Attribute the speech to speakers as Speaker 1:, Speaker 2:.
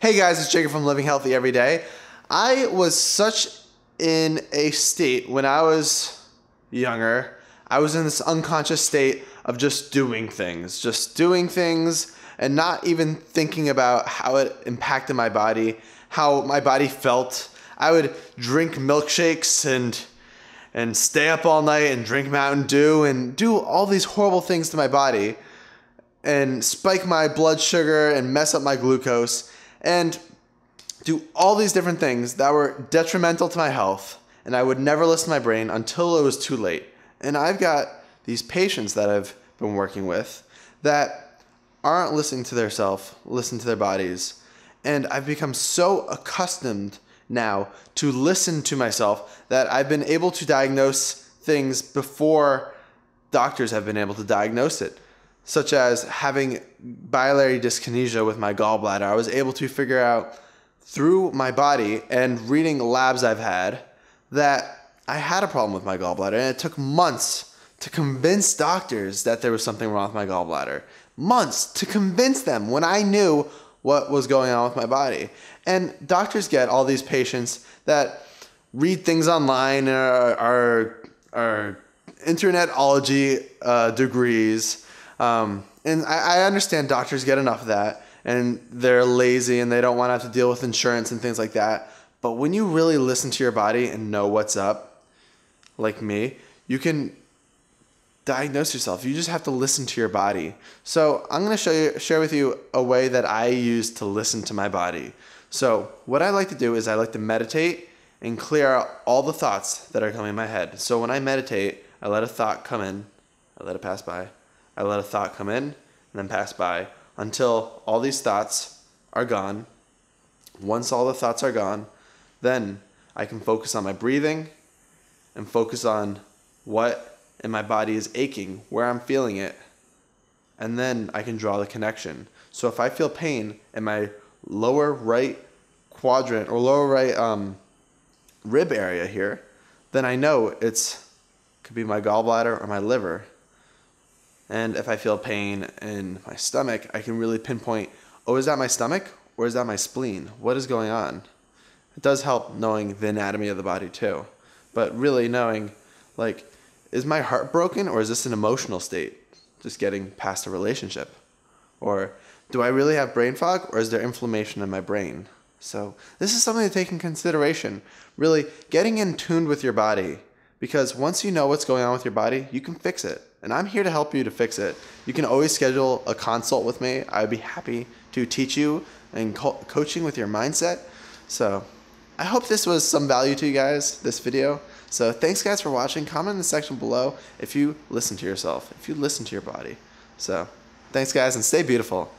Speaker 1: Hey guys, it's Jacob from Living Healthy Every Day. I was such in a state when I was younger. I was in this unconscious state of just doing things, just doing things and not even thinking about how it impacted my body, how my body felt. I would drink milkshakes and and stay up all night and drink Mountain Dew and do all these horrible things to my body and spike my blood sugar and mess up my glucose and do all these different things that were detrimental to my health. And I would never listen to my brain until it was too late. And I've got these patients that I've been working with that aren't listening to their self, listen to their bodies. And I've become so accustomed now to listen to myself that I've been able to diagnose things before doctors have been able to diagnose it such as having biliary dyskinesia with my gallbladder. I was able to figure out through my body and reading labs I've had that I had a problem with my gallbladder. And it took months to convince doctors that there was something wrong with my gallbladder. Months to convince them when I knew what was going on with my body. And doctors get all these patients that read things online, are, are, are internetology uh, degrees um, and I, I understand doctors get enough of that and they're lazy and they don't want to have to deal with insurance and things like that. But when you really listen to your body and know what's up, like me, you can diagnose yourself. You just have to listen to your body. So I'm going to show you, share with you a way that I use to listen to my body. So what I like to do is I like to meditate and clear out all the thoughts that are coming in my head. So when I meditate, I let a thought come in, I let it pass by, I let a thought come in and then pass by until all these thoughts are gone. Once all the thoughts are gone, then I can focus on my breathing and focus on what in my body is aching, where I'm feeling it. And then I can draw the connection. So if I feel pain in my lower right quadrant or lower right um, rib area here, then I know it's could be my gallbladder or my liver. And if I feel pain in my stomach, I can really pinpoint oh, is that my stomach or is that my spleen? What is going on? It does help knowing the anatomy of the body too. But really knowing, like, is my heart broken or is this an emotional state? Just getting past a relationship? Or do I really have brain fog or is there inflammation in my brain? So, this is something to take in consideration. Really getting in tuned with your body because once you know what's going on with your body, you can fix it and I'm here to help you to fix it. You can always schedule a consult with me. I'd be happy to teach you and co- coaching with your mindset. So, I hope this was some value to you guys, this video. So, thanks guys for watching. Comment in the section below if you listen to yourself, if you listen to your body. So, thanks guys and stay beautiful.